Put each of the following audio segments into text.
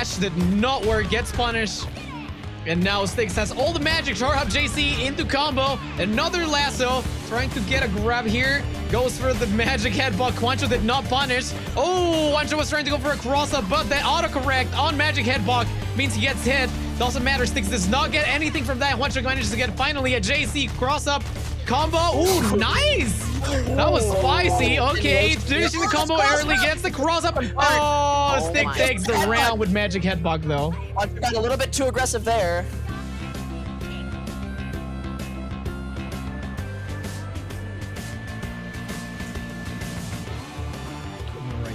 did not work. Gets punished. And now Styx has all the magic. Char up JC into combo. Another lasso. Trying to get a grab here. Goes for the magic headbutt. Juancho did not punish. Oh, Juancho was trying to go for a cross up, but the autocorrect on magic headbutt means he gets hit. Doesn't matter. Styx does not get anything from that. Juancho manages to get finally a JC cross up combo. Ooh, nice. That was spicy. Okay, finishing the combo early. Gets the cross up. Oh, oh, oh Stick takes the round with magic headbutt though. Got a little bit too aggressive there.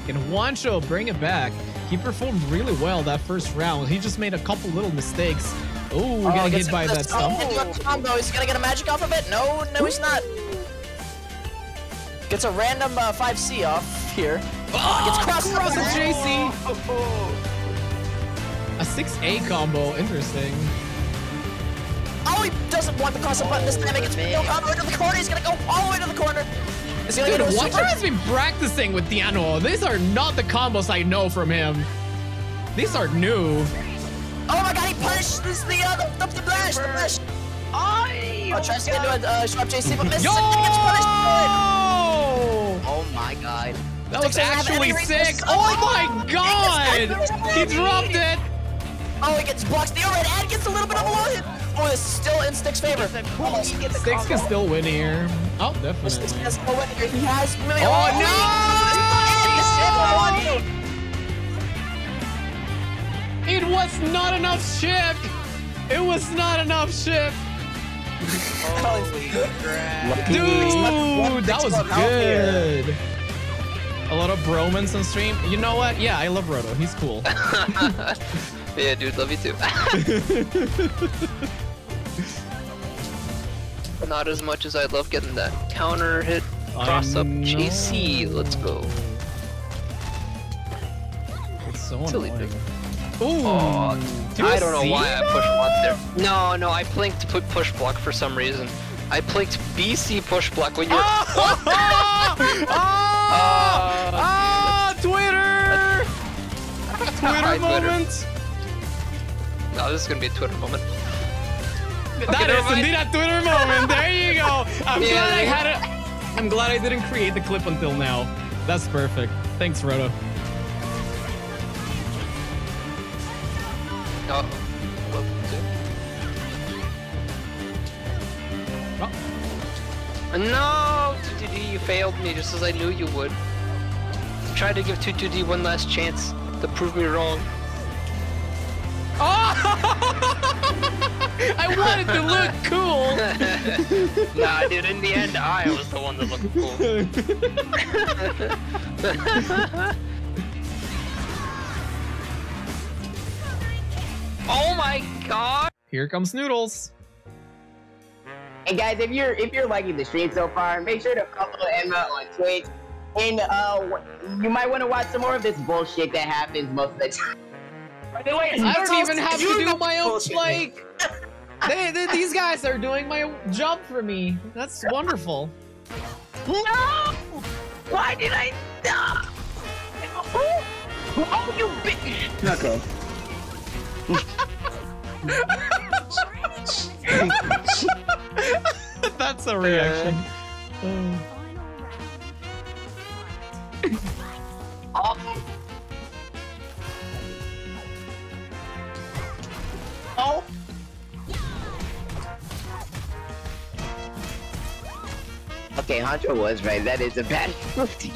Can Juancho bring it back? He performed really well that first round. He just made a couple little mistakes. Ooh, oh, getting hit by that stump. Combo. He's gonna get a magic off of it. No, no, he's not. Gets a random uh, 5C off here. Oh, gets cross cross of JC. A 6A combo. Interesting. Oh, he doesn't want the cross up button this time. He gets no combo into the corner. He's gonna go all the way to the corner. Is he Dude, Wonder has been practicing with Diano. These are not the combos I know from him. These are new. Oh my god, punished this, the, uh, the, the, the flash, the flash. Oh, oh tries to get into a uh, sharp JC, but misses Yo! and gets punished Oh my god. That was actually sick. Oh my god! He dropped it. Oh, he gets blocks the overhead and gets a little bit of a low hit. Oh, it's still in Styx' favor. Styx can still win here. Oh, definitely. Styx can still win here. He has really. Oh, oh no! Was not enough ship. It was not enough ship. Holy crap. Dude, that was good. A lot of bromance on stream. You know what? Yeah, I love Roto. He's cool. yeah, dude, love you too. Not as much as I love getting that counter hit cross up JC. Let's go. It's so Silly annoying. Ooh. Oh, I don't know why I pushed block there. No, no, I plinked to put push block for some reason. I plinked BC push block when you're. Ah! ah! ah! Twitter! Twitter moment! Twitter. No, this is gonna be a Twitter moment. That okay, is indeed a Twitter moment. There you go. I'm yeah, glad I had it. I'm glad I didn't create the clip until now. That's perfect. Thanks, Roto. No! 2D, you failed me just as I knew you would. Try to give 2D one last chance to prove me wrong. Oh! I wanted to look cool. nah, dude. In the end, I was the one that looked cool. oh my god! Here comes Noodles. Hey guys, if you're if you're liking the stream so far, make sure to follow Enma on Twitch. And uh, you might want to watch some more of this bullshit that happens most of the time. I don't even have to do my own, like... they, they, these guys are doing my job for me. That's wonderful. No! Why did I... No! Oh, you bitch! Okay. That's a uh, reaction. oh. Oh! Okay, Hancho was right. That is a bad movie.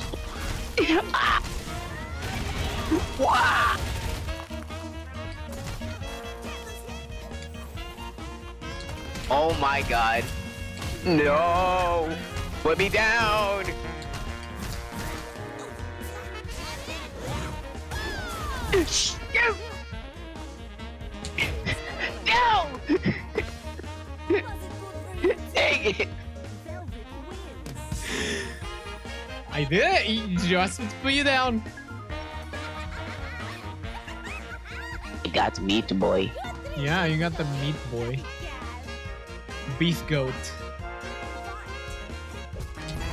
wow! Oh my god. No! Put me down! No! Dang it! I did it! He just put you down. You got meat boy. Yeah, you got the meat boy. Beef goat.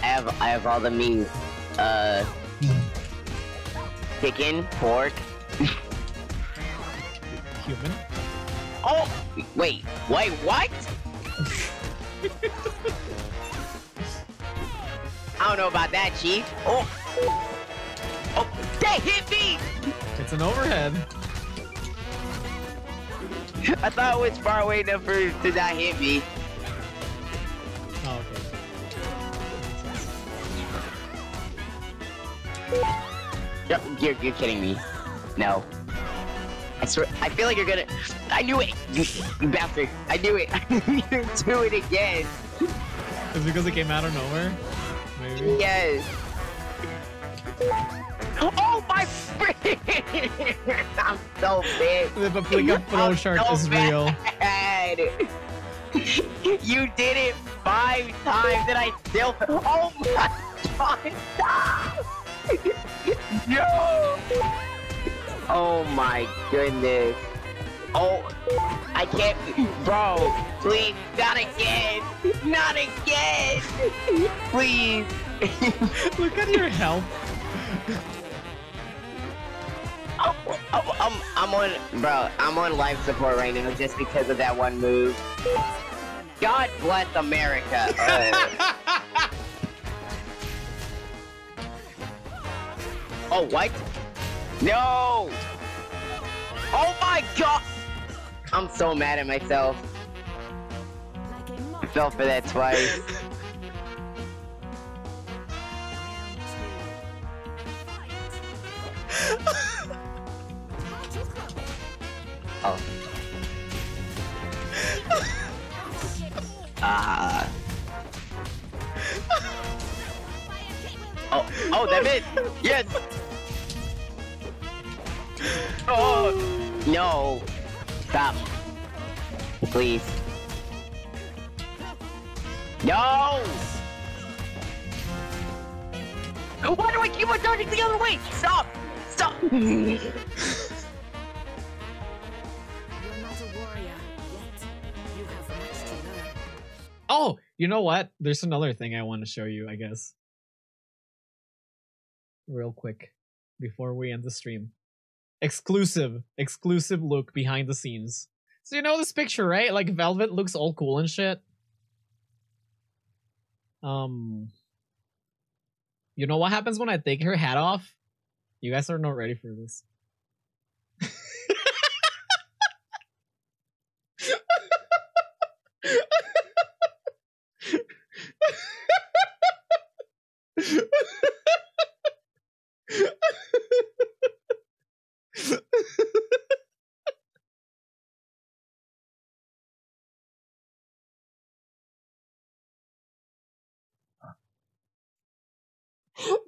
I have I have all the meat. Uh chicken, pork. human. Oh, wait, wait, what? I don't know about that, Chief. Oh, oh, that hit me! It's an overhead. I thought it was far away enough for it to not hit me. Okay. You're, you're, kidding me. No. I swear, I feel like you're gonna. I knew it! You, bastard! I knew it! you do it again! It's because it came out of nowhere? Maybe. Yes! Oh my frick! I'm so big. The Paprika Pro I'm Shark so is real. bad. you did it five times and I still. Oh my god! Stop! no! Oh my goodness. Oh, I can't. Bro, please, not again! Not again! Please! Look at your health. Oh, oh, I'm, I'm on, bro, I'm on life support right now just because of that one move. God bless America. Oh, oh what? No! Oh my god! I'm so mad at myself. I fell for that twice. Oh. Ah. oh, oh, that it! Yes! Oh, no. Stop. Please. No! Why do I keep on dodging the other way? Stop! Stop! Oh, you know what? There's another thing I want to show you, I guess. Real quick, before we end the stream. Exclusive, exclusive look behind the scenes. So you know this picture, right? Like Velvet looks all cool and shit. Um, you know what happens when I take her hat off? You guys are not ready for this.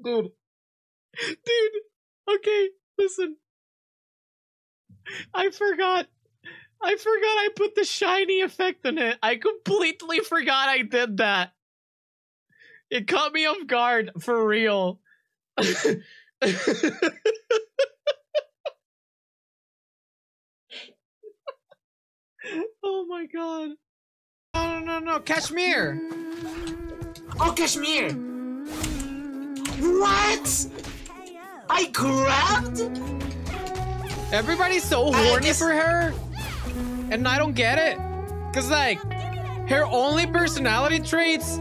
Dude. Dude okay listen. I forgot i forgot i put the shiny effect in it. I completely forgot i did that. It caught me off guard for real. Oh my god. No no no no Cashmere! Oh, Cashmere! What? I grabbed? Everybody's so horny for her, and I don't get it. Cause like, her only personality traits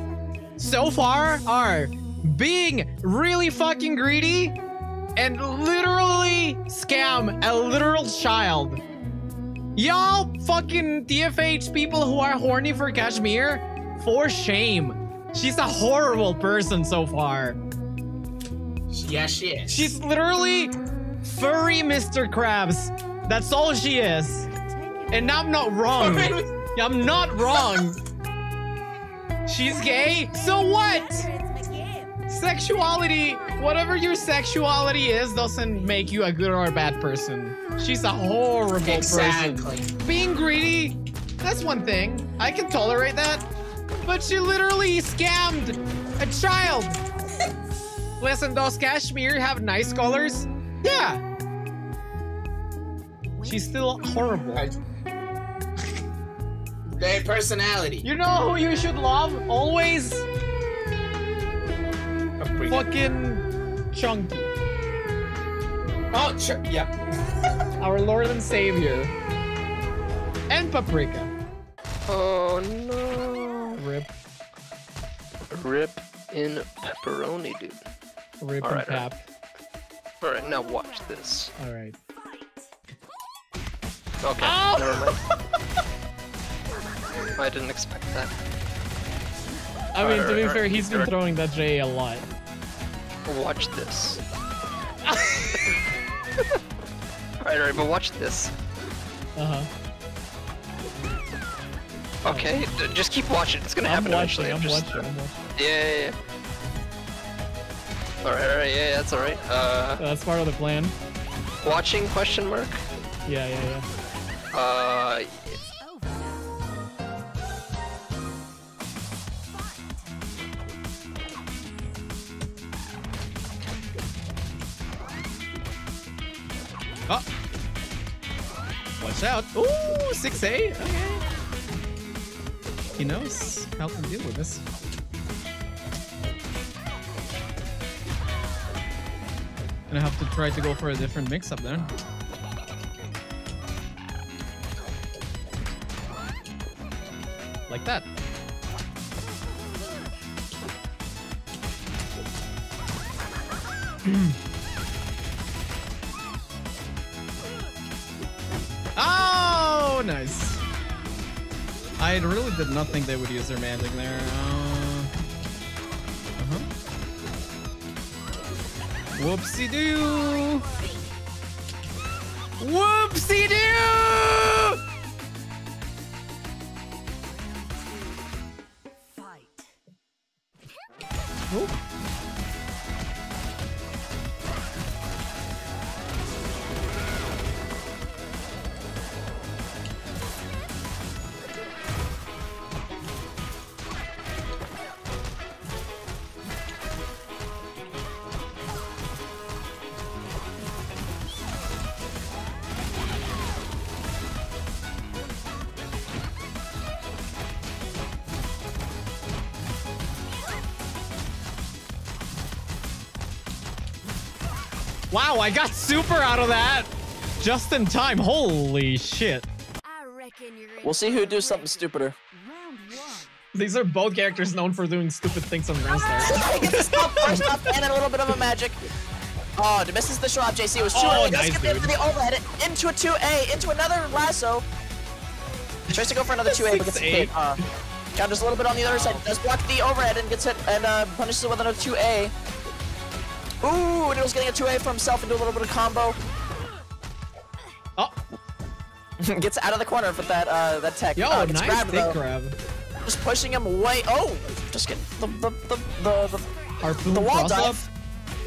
so far are being really fucking greedy and literally scam a literal child. Y'all fucking TFH people who are horny for Cashmere, for shame. She's a horrible person so far. Yeah, she is. She's literally furry Mr. Krabs. That's all she is. And I'm not wrong. I'm not wrong. She's gay? So what? Sexuality, whatever your sexuality is, doesn't make you a good or a bad person. She's a horrible person. Exactly. Being greedy, that's one thing. I can tolerate that. But she literally scammed a child. Listen, does Cashmere have nice colors? Yeah. She's still horrible. Their personality. You know who you should love always? Fucking Chunky. Oh, sure. Yep. Our Lord and Savior. and Paprika. Oh no. Rip, Rip in pepperoni, dude. Rip, All and right, all right. tap. Alright, now watch this. All right. Okay, Ow! never mind. I didn't expect that. I mean, to Alright, be alright, fair, he's been alright. throwing that J a lot. Watch this. alright, alright, but watch this. Uh huh. Okay, d- just keep watching. It's gonna I'm happen watching. eventually. I'm just- watching. I'm watching. Yeah, yeah, yeah. Alright, alright, yeah, yeah, that's alright. Uh, That's part of the plan. watching question mark? Yeah, yeah, yeah. Uh, Oh. Watch out. Ooh, 6A. Okay. He knows how to deal with this. Gonna have to try to go for a different mix-up there. Like that. Oh, nice. I really did not think they would use their magic there. Uh, Whoopsie doo. Whoopsie doo. Oop. Oh. Wow, I got super out of that just in time. Holy shit. I reckon you're in We'll see who do something stupider. These are both characters known for doing stupid things on Round Start. He gets the stop first off and a little bit of a magic. Oh, misses the shot. JC was too Oh, early. Does nice, get dude. for the overhead into a 2A, into another lasso. Tries to go for another 2A, but gets 6A. hit. Uh, counters a little bit on the other side. Does block the overhead and gets hit and uh, punishes it with another 2A. Ooh, Noodle's getting a 2A for himself and do a little bit of combo. Oh, gets out of the corner with that uh, that tech. yo, uh, nice grabbed, though. grab. Just pushing him away. Oh, just get the the the the, the, Harpoon the wall cross up. dive.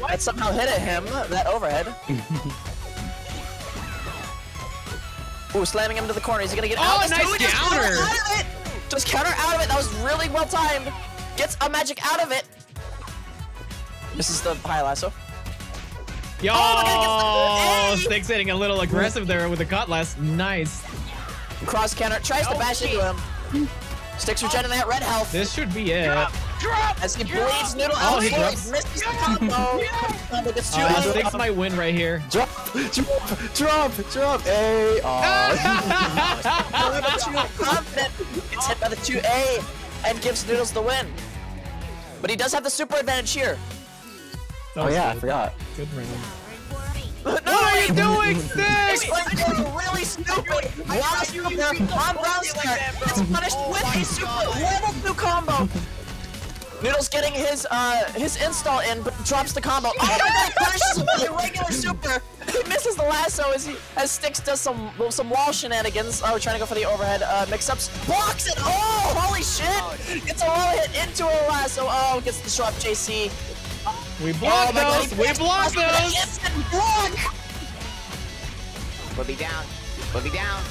That somehow hit at him. That overhead. Ooh, slamming him to the corner. Is he gonna get Oh, out? of this? nice counter. counter out of it. Just counter out of it. That was really well timed. Gets a magic out of it. This is the high lasso. Yo, Oh, my God, gets the- Sticks hitting a little aggressive there with the cutlass. Nice. Cross counter. Tries to bash into him. Sticks regen that red health. This should be it. Drop. As he bleeds Noodle Oh, out. he He drops. misses the combo. combo gets two. Uh, out. Sticks might win right here. Drop, drop, drop, drop. Hey, aw. Gets hit by the 2A and gives Noodles the win. But he does have the super advantage here. That oh was yeah, I forgot. Good round. no, What are you doing, Sticks? really stupid. Wow, super on Round Start gets punished with a super level 2 combo. Noodles getting his uh his install in, but drops the combo. Oh my god, he punishes him with a regular super. He misses the lasso as he as Sticks does some some wall shenanigans. Oh, trying to go for the overhead uh, mix-ups. Blocks it. Oh, holy shit! Gets a wall hit into a lasso. Oh, gets the sharp JC. We Oh blocked god, those. We blocked those. Block. Put me down. Put me down.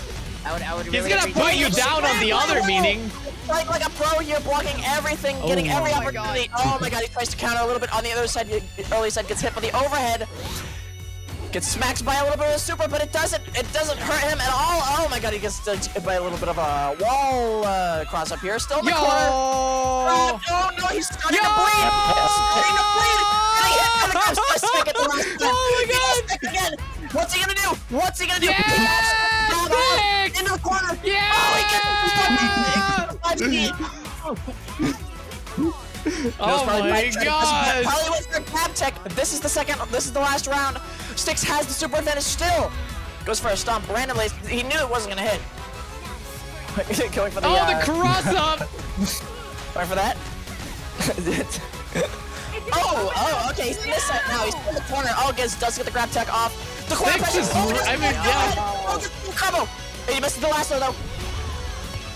I would, I would He's really gonna put you down on the other meaning. Like like a pro here, blocking everything, oh getting Oh every my opportunity. Oh my god, he tries to counter a little bit on the other side. The early side gets hit by the overhead. Gets smacked by a little bit of a super, but it doesn't it doesn't hurt him at all. Oh my god, he gets hit by a little bit of a wall uh, cross up here. Still in the Yo! corner. Oh no, no, he's starting Yo! to bleed. He's starting to bleed. Getting hit by the grab stick at the last time. Oh my God! stick again. What's he gonna do? What's he gonna do? Yeah! He has to grab off Stick! into the corner. Yeah! Oh Oh my gosh! Probably for a grab tech. This is the second. This is the last round. Sticks has the super advantage still. Goes for a stomp randomly. He knew it wasn't gonna hit. Going for the. Oh, uh, the cross up! Going for that. oh, oh, okay. He's in this side now. He's in the corner. Oh, gets does get the grab tech off. The corner Sticks pressure. is Oh, I mean, yeah. Oh, gets combo. He missed the last one though.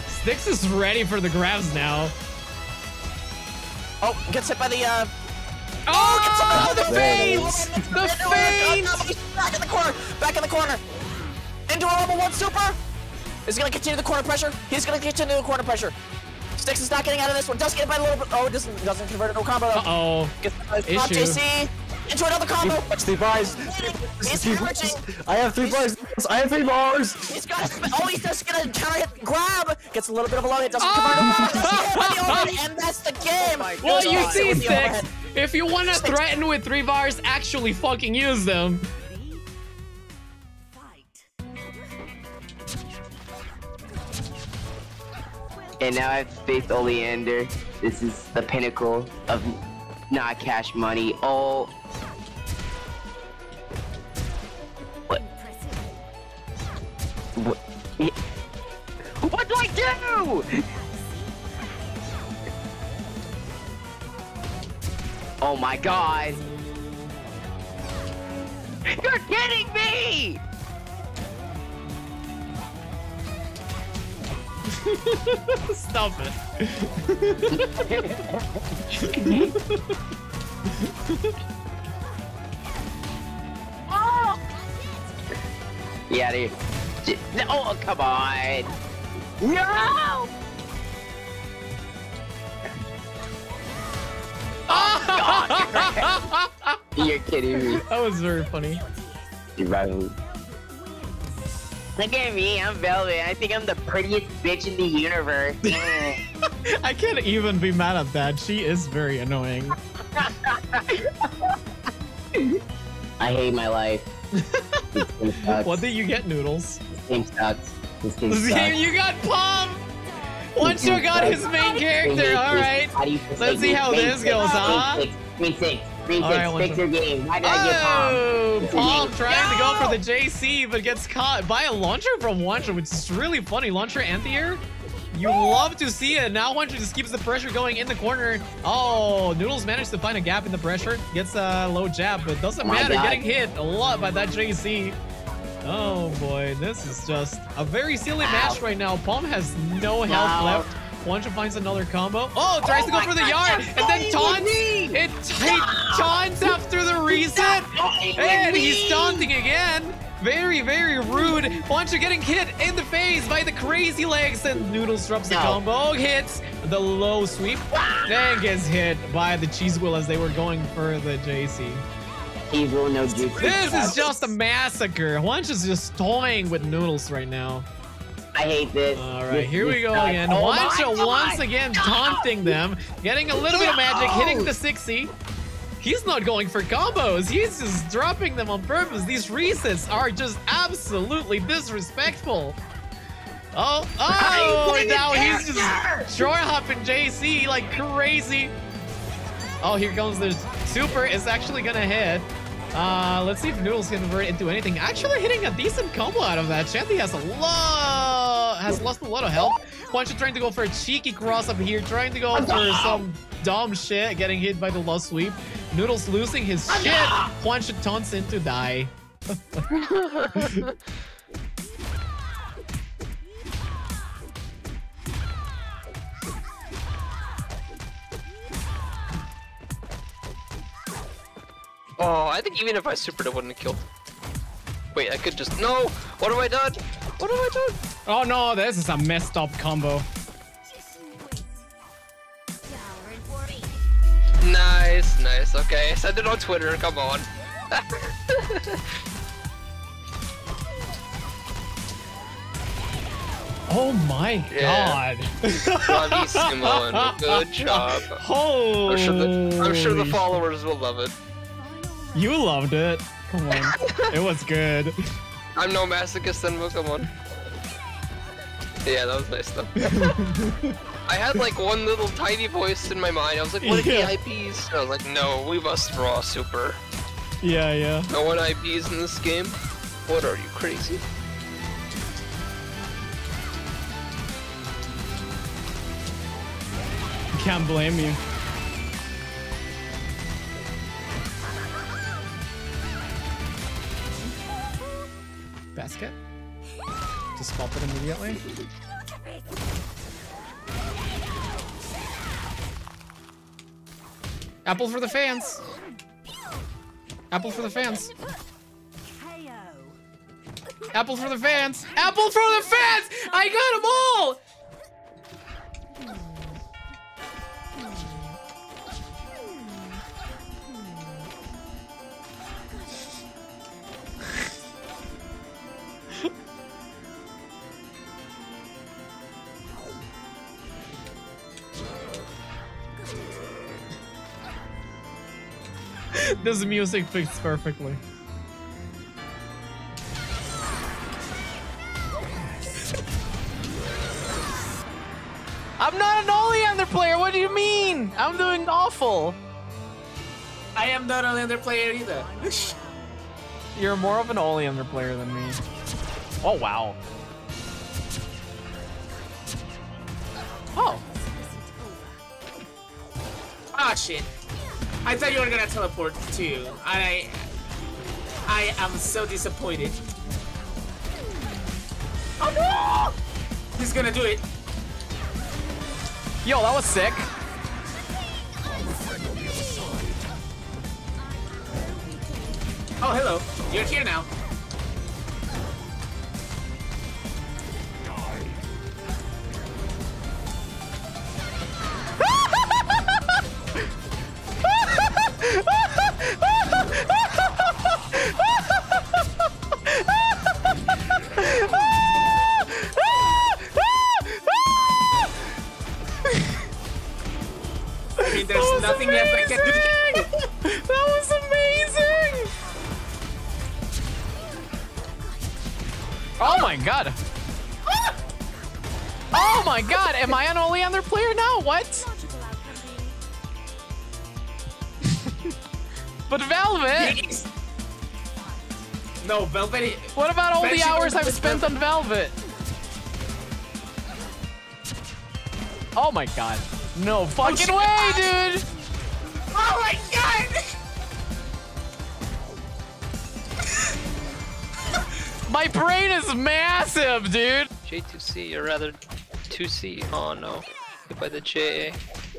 Sticks is ready for the grabs now. Oh, gets hit by the. uh... Oh, gets hit by feints! The Into a- feints! oh, no, he's Back in the corner. Back in the corner. Into a level one super. Is he gonna continue the corner pressure? He's gonna continue the corner pressure. Sticks is not getting out of this one. Does get by a little bit. Oh, it doesn't doesn't convert into a combo though. Uh-oh. Gets the Issue. JC into another combo. Three bars. He's Three bars. I have three bars. I have three bars. He's got. Oh, he's just gonna counter hit grab. Gets a little bit of a low hit. Doesn't convert into a doesn't hit by the and that's the game. Oh well, Goes you off see, with the Sticks, overhead. if you want to threaten with three bars, actually fucking use them. And now I've faced Oleander. This is the pinnacle of not cash money. Oh. What? What? What do I do? Oh my god. You're kidding me! Stop it. oh! Yeah, dude. Oh, come on. No! Oh, You're kidding me. That was very funny. Right. Look at me, I'm Velvet. I think I'm the prettiest bitch in the universe. I can't even be mad at that. She is very annoying. I hate my life. This game sucks. What did you get, Noodles? This game sucks. This game sucks. you got Pom! Oncho got his main character, alright. Let's see how this goes, huh? Green six. Green All six. right, Fix your game. Why did I get Pom? Oh, Pom game. trying to go for the JC, but gets caught by a launcher from Wancho, which is really funny. Launcher anti-air. You love to see it. Now Wancho just keeps the pressure going in the corner. Oh, Noodles managed to find a gap in the pressure. Gets a low jab, but doesn't matter. Getting hit a lot by that JC. Oh boy, this is just a very silly Ow. match right now. Pom has no health Ow. left. Wancho finds another combo. Oh, tries Oh to go for the yard, and then taunts. It, it taunts after the reset. And he's taunting again. Very, very rude. Wancho getting hit in the face by the crazy legs, and Noodles drops the No. combo, oh, hits the low sweep, then gets hit by the cheese wheel as they were going for the JC. Will no jutsu. This is just a massacre. Wancho's just toying with Noodles right now. I hate this. All right, This- here we go sucks. again. Oh Wancho once again taunting them, getting a little bit of magic, hitting the 60. He's not going for combos. He's just dropping them on purpose. These resets are just absolutely disrespectful. Oh, oh, now he's just short hopping JC like crazy. Oh, here comes the super. Is actually gonna hit. Uh, let's see if Noodles can convert into anything. Actually hitting a decent combo out of that. Shanty has a lot, has lost a lot of health. Juancho trying to go for a cheeky cross up here, trying to go for some dumb shit, getting hit by the lost sweep. Noodles losing his shit. Juancho taunts in to die. Oh, I think even if I supered, it wouldn't have killed. Wait, I could just no. What have I done? What have I done? Oh no, this is a messed up combo. Nice, nice. Okay, send it on Twitter. Come on. Oh my Yeah. god. Bravissimo, good job. Holy I'm sure the I'm sure the followers will love it. You loved it. Come on. it was good. I'm no masochist then, come on. Yeah, that was nice though. I had like one little tiny voice in my mind. I was like, what are Yeah. the IPs? And I was like, no, we must draw super. Yeah, yeah. No one IPs in this game. What are you, crazy? Can't blame you. Basket. Just spot it immediately. Apple for the fans. Apple for the fans. Apple for the fans. Apple for the fans. I got them all. this music fits perfectly. I'm not an Oleander player. What do you mean? I'm doing awful. I am not an Ender player either. You're more of an Oleander player than me. Oh wow. Oh. Ah shit. I thought you were gonna teleport too. I I am so disappointed. Oh no! He's gonna do it. Yo, that was sick. Oh hello. You're here now. My god. Oh my god, am I an only Oleander player now? What? But Velvet? Jeez. No, Velvet. What about all the hours I've spent on Velvet? Oh my god. No fucking oh, shit. way, dude! Oh my god! My brain is massive, dude! J2C, or rather 2C. Oh no. Hit by the J.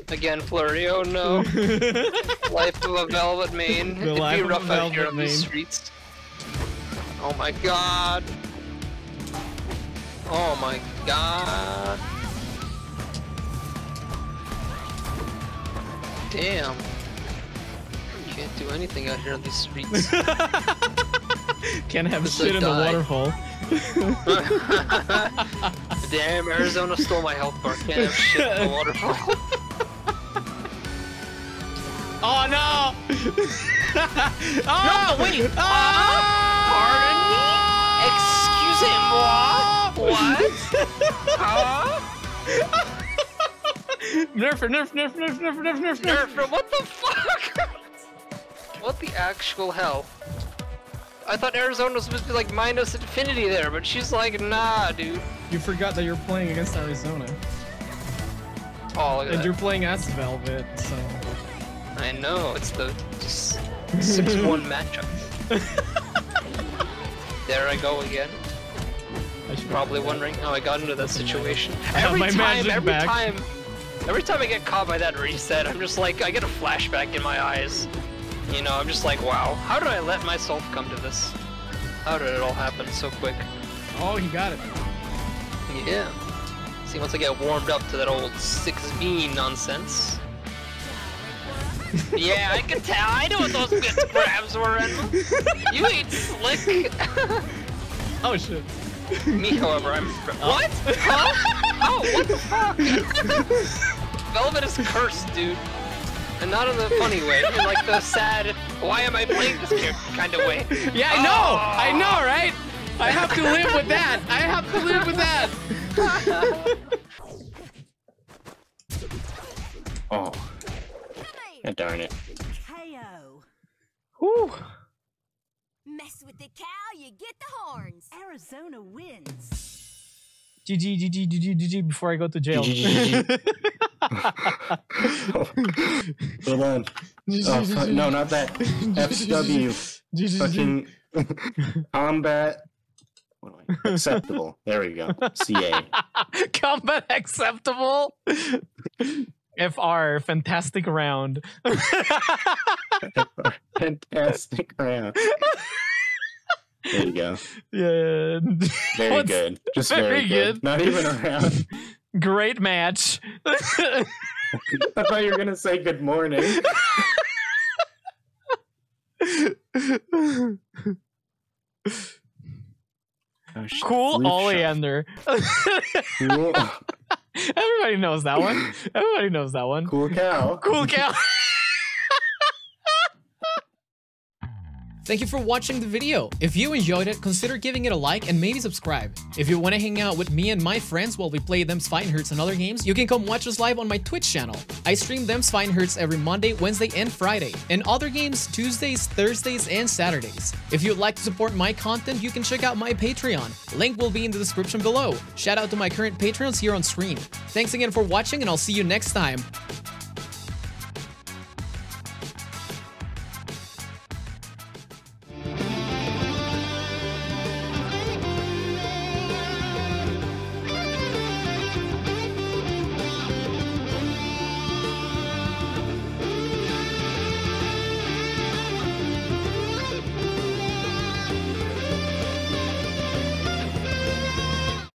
Again, Flurry. Oh no. life of a velvet main. The It'd be rough out here on these main. streets. Oh my god. Oh my god. Damn. You can't do anything out here on these streets. Can't have Just shit in the waterfall. Damn, Arizona stole my health bar. Can't have shit in the waterfall. Oh no! oh, No, wait. Ah! Excusez-moi. What? Huh? Nerf, nerf, nerf, nerf, nerf, nerf, nerf, nerf. Nerf, what the fuck? what the actual hell? I thought Arizona was supposed to be like minus infinity there, but she's like, nah, dude. You forgot that you're playing against Arizona. Oh, look at And that. you're playing as Velvet, so. I know, it's the 6-1 matchup. there I go again. I should Probably wondering how I got into that situation. Every time, every back. time, every time I get caught by that reset, I'm just like, I get a flashback in my eyes. You know, I'm just like, wow, how did I let myself come to this? How did it all happen so quick? Oh, he got it. Yeah. See, once I get warmed up to that old 6V nonsense. yeah, I can tell. I know what those bits grabs were, Enma. You ain't slick. Oh shit. Me, however, I'm. What? Huh? Oh, what the fuck? Velvet is cursed, dude and not in the funny way, in like the sad, why am I playing this game kind of way. Yeah, I know, oh. I know, right? I have to live with that. I have to live with that. oh, God darn it. KO. Whew. Mess with the cow, you get the horns. Arizona wins. GG, GG, GG, GG before I go to jail. Hold on. Oh, no, not that. FW. Fucking combat. What do I? Acceptable. There we go. CA. Combat acceptable. FR, fantastic round. Fantastic round. There you go. yeah. Very What's- good. Just very very, good. good. Not even around. Great match. I thought you were gonna say good morning. Oh, cool. Oleander. Cool, Everybody knows that one. Everybody knows that one. cool cow. Cool cow. Thank you for watching the video. If you enjoyed it, consider giving it a like and maybe subscribe. If you want to hang out with me and my friends while we play Them's Fightin' Herds and other games, you can come watch us live on my Twitch channel. I stream Them's Fightin' Herds every Monday, Wednesday, and Friday, and other games Tuesdays, Thursdays, and Saturdays. If you'd like to support my content, you can check out my Patreon. Link will be in the description below. Shout out to my current patrons here on screen. Thanks again for watching, and I'll see you next time.